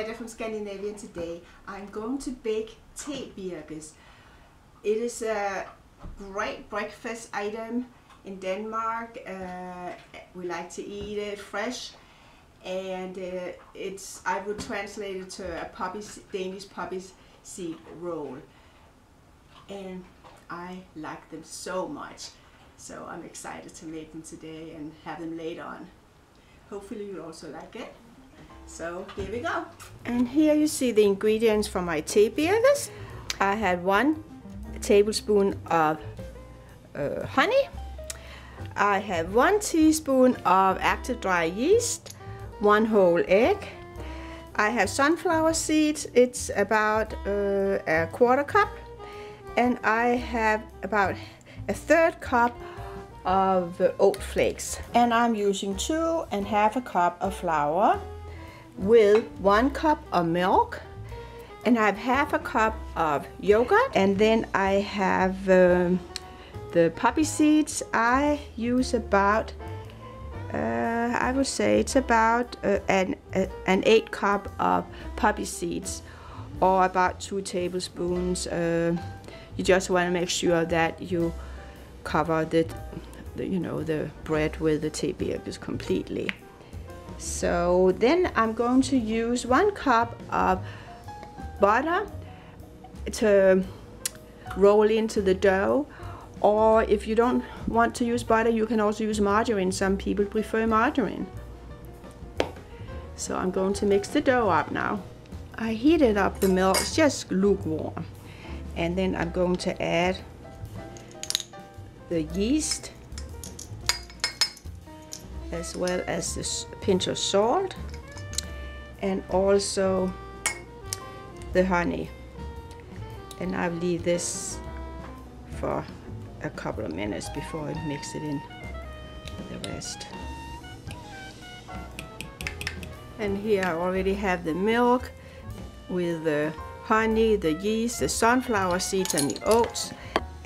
Greta from Scandinavia today. I'm going to bake tebirkes. It is a great breakfast item in Denmark. Uh, we like to eat it fresh and uh, it's I would translate it to a poppy Danish poppy seed roll and I like them so much so I'm excited to make them today and have them later on hopefully you also like it so here we go. And here you see the ingredients for my tebirkes. I had one tablespoon of uh, honey. I have one teaspoon of active dry yeast, one whole egg. I have sunflower seeds, it's about uh, a quarter cup. And I have about a third cup of oat flakes. And I'm using two and half a cup of flour with one cup of milk and I have half a cup of yogurt and then I have um, the poppy seeds. I use about uh, I would say it's about uh, an, uh, an 8 cup of poppy seeds or about 2 tablespoons uh, you just want to make sure that you cover the, the you know the bread with the tea completely so then I'm going to use one cup of butter to roll into the dough. Or if you don't want to use butter you can also use margarine. Some people prefer margarine. So I'm going to mix the dough up now. I heated up the milk just lukewarm. And then I'm going to add the yeast as well as this pinch of salt and also the honey. And I'll leave this for a couple of minutes before I mix it in with the rest. And here I already have the milk with the honey, the yeast, the sunflower seeds and the oats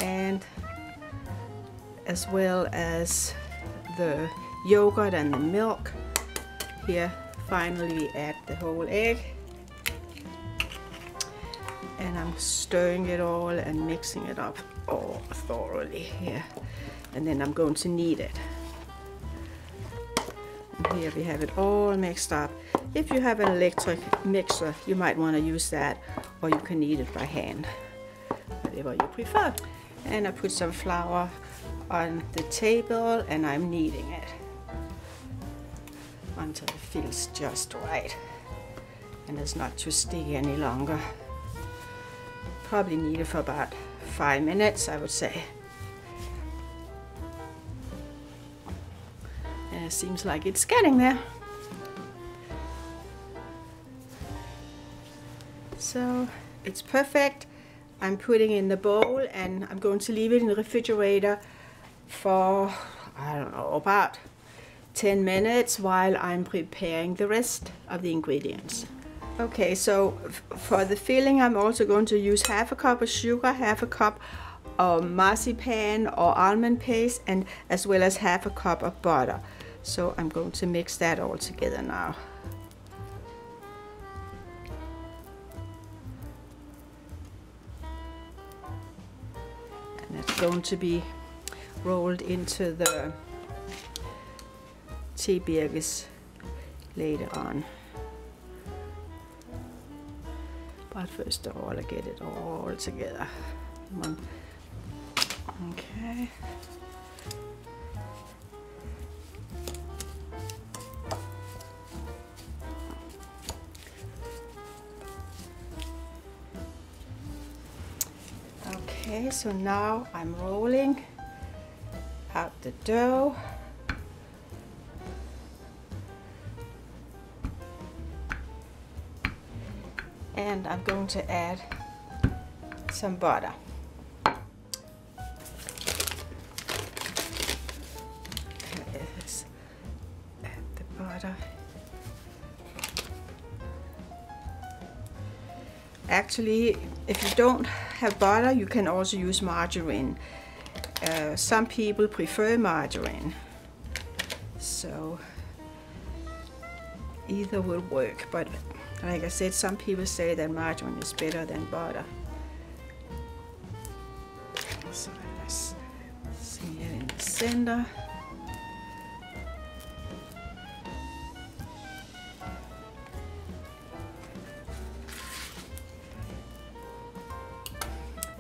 and as well as the yogurt and the milk. Here, finally we add the whole egg. And I'm stirring it all and mixing it up all thoroughly here. And then I'm going to knead it. And here we have it all mixed up. If you have an electric mixer, you might want to use that, or you can knead it by hand, whatever you prefer. And I put some flour on the table and I'm kneading it until it feels just right and it's not too sticky any longer. Probably need it for about five minutes, I would say. And it seems like it's getting there. So it's perfect. I'm putting in the bowl and I'm going to leave it in the refrigerator for, I don't know, about 10 minutes while I'm preparing the rest of the ingredients. Okay, so for the filling I'm also going to use half a cup of sugar, half a cup of marzipan or almond paste and as well as half a cup of butter. So I'm going to mix that all together now. And it's going to be rolled into the tebirkes later on. But first of all, I get it all together. Okay. Okay, so now I'm rolling out the dough. And I'm going to add some butter. add the butter. Actually, if you don't have butter, you can also use margarine. Uh, some people prefer margarine. So either will work, but like I said, some people say that margarine is better than butter. So let's see it in the center.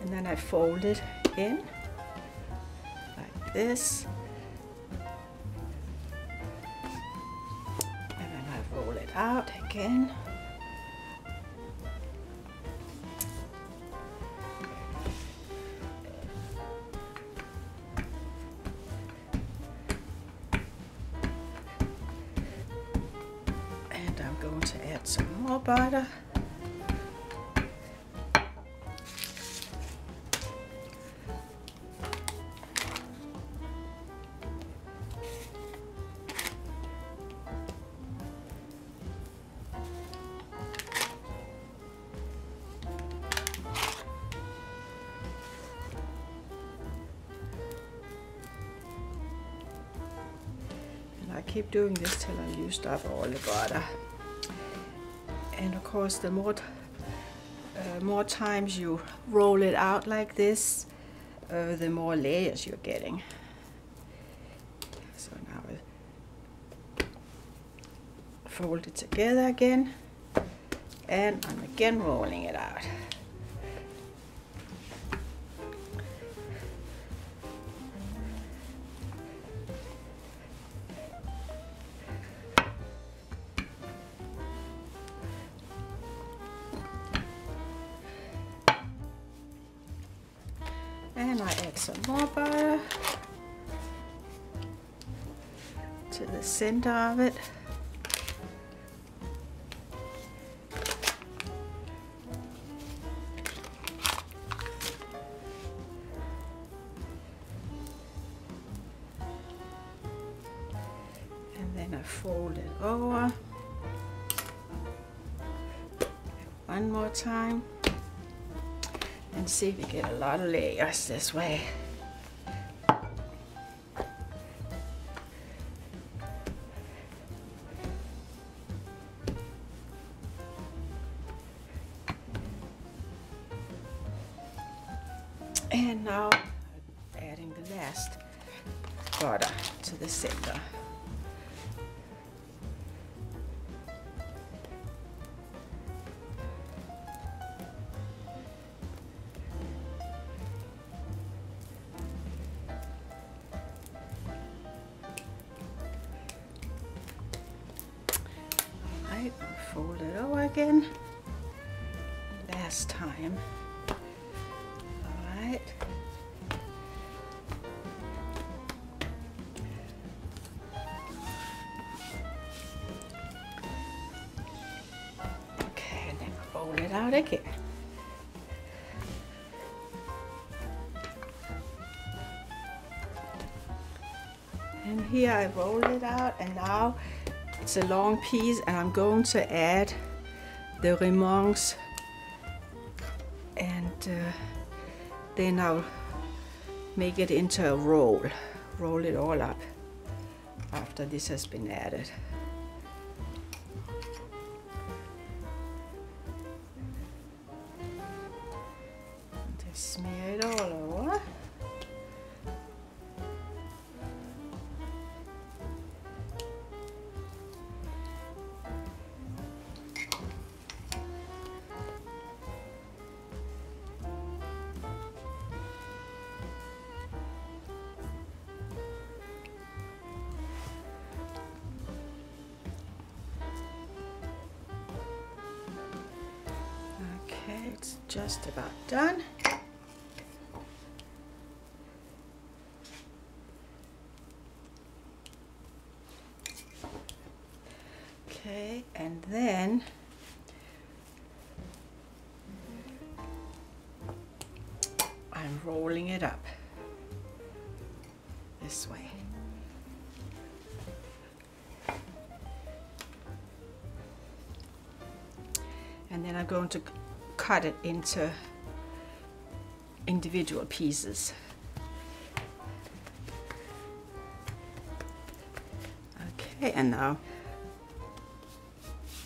And then I fold it in like this. And then I roll it out again. Butter. And I keep doing this till I used up all the butter. Course, the more, uh, more times you roll it out like this, uh, the more layers you're getting. So now I fold it together again, and I'm again rolling it out. I add some more butter to the center of it. And then I fold it over. One more time and see if you get a lot of layers this way. And now adding the last butter to the center. Again. Last time. Alright. Okay, and then roll it out again. And here I roll it out and now it's a long piece and I'm going to add the remonce and uh, then I'll make it into a roll. Roll it all up after this has been added. Smear it it's just about done. Okay, and then I'm rolling it up this way. And then I'm going to cut it into individual pieces. Okay, and now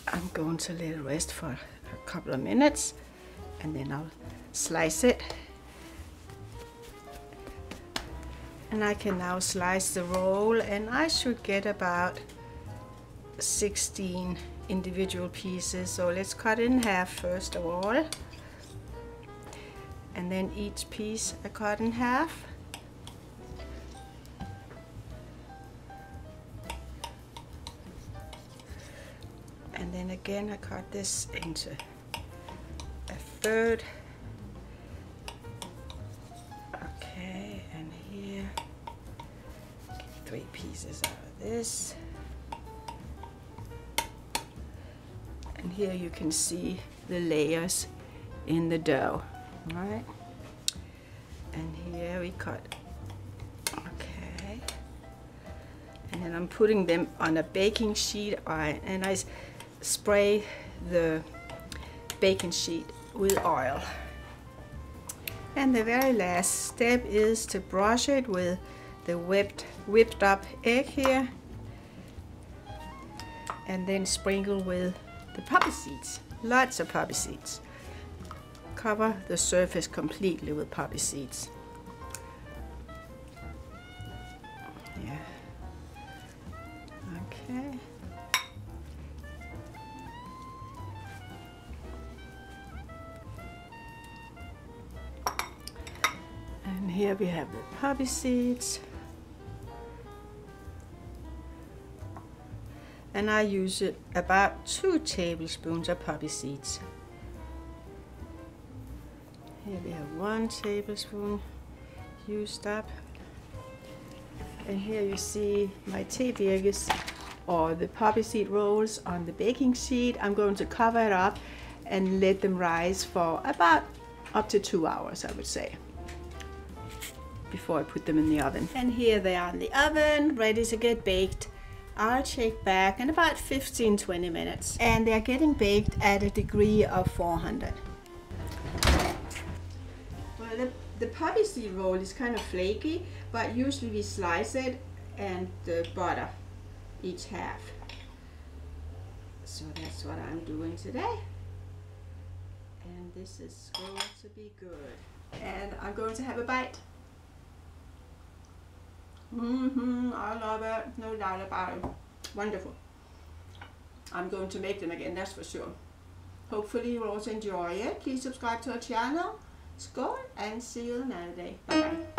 I'm going to let it rest for a couple of minutes and then I'll slice it. And I can now slice the roll and I should get about 16 individual pieces. So let's cut it in half first of all. And then each piece I cut in half. And then again I cut this into a third. Okay, and here, three pieces out of this. Here you can see the layers in the dough, right? And here we cut, okay. And then I'm putting them on a baking sheet and I spray the baking sheet with oil. And the very last step is to brush it with the whipped, whipped up egg here and then sprinkle with the poppy seeds, lots of poppy seeds. Cover the surface completely with poppy seeds. Yeah. Okay. And here we have the poppy seeds. And I use it about two tablespoons of poppy seeds. Here we have one tablespoon used up. And here you see my tebirkes or the poppy seed rolls on the baking sheet. I'm going to cover it up and let them rise for about up to two hours, I would say, before I put them in the oven. And here they are in the oven, ready to get baked. I'll check back in about 15-20 minutes. And they're getting baked at a degree of 400. Well, the, the poppy seed roll is kind of flaky, but usually we slice it and the butter each half. So that's what I'm doing today. And this is going to be good. And I'm going to have a bite. Mm-hmm, I love it, no doubt about it. Wonderful. I'm going to make them again, that's for sure. Hopefully you will also enjoy it. Please subscribe to our channel. Score and see you another day. Bye bye.